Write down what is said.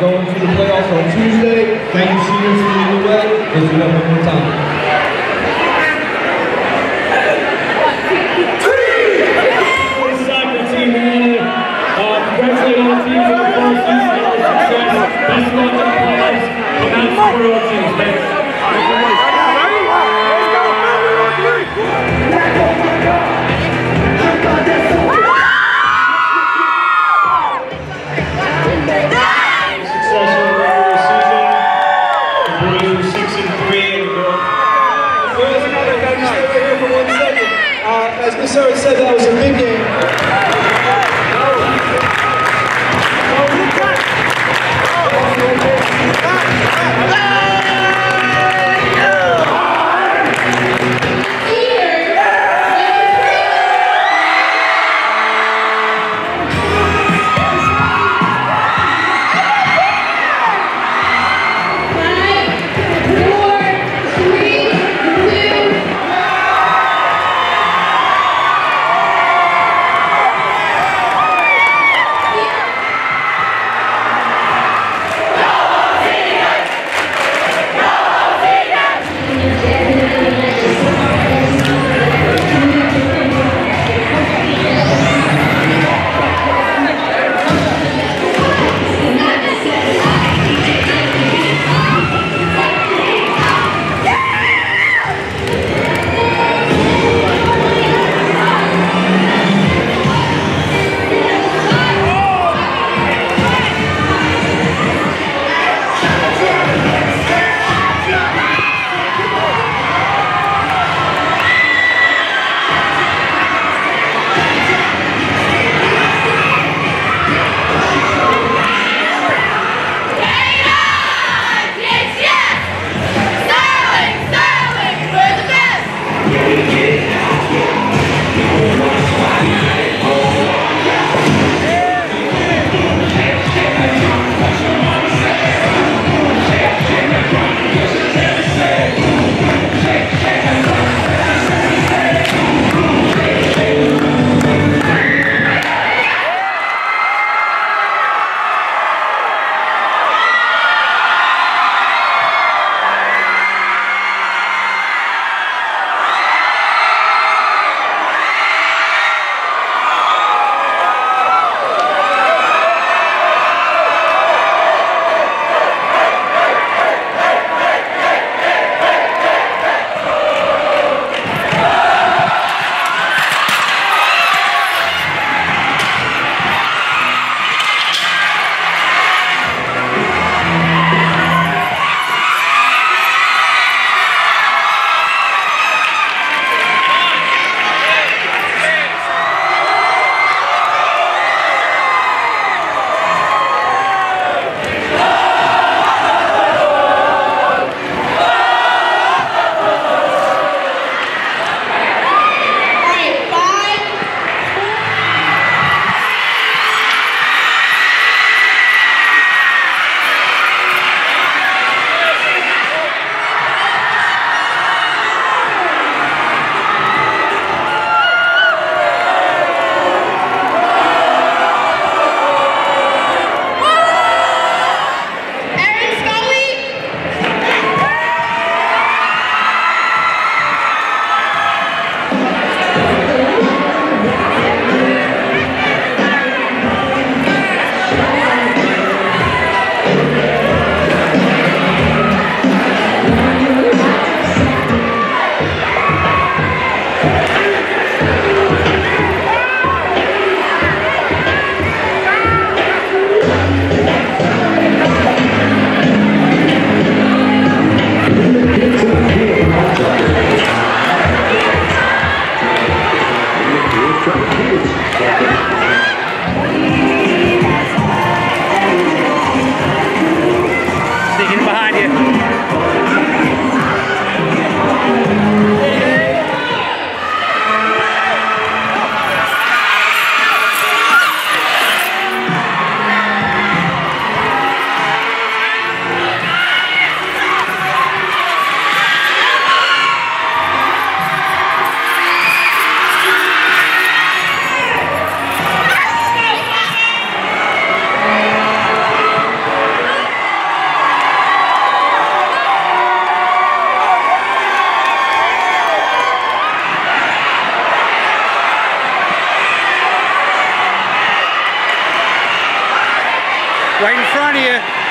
going to the playoffs on Tuesday. Thank you, seniors, for leading the way. Let's do that one more time. Uh, congratulate all teams on the first. Best of luck in the playoffs. Come out and support Right in front of you.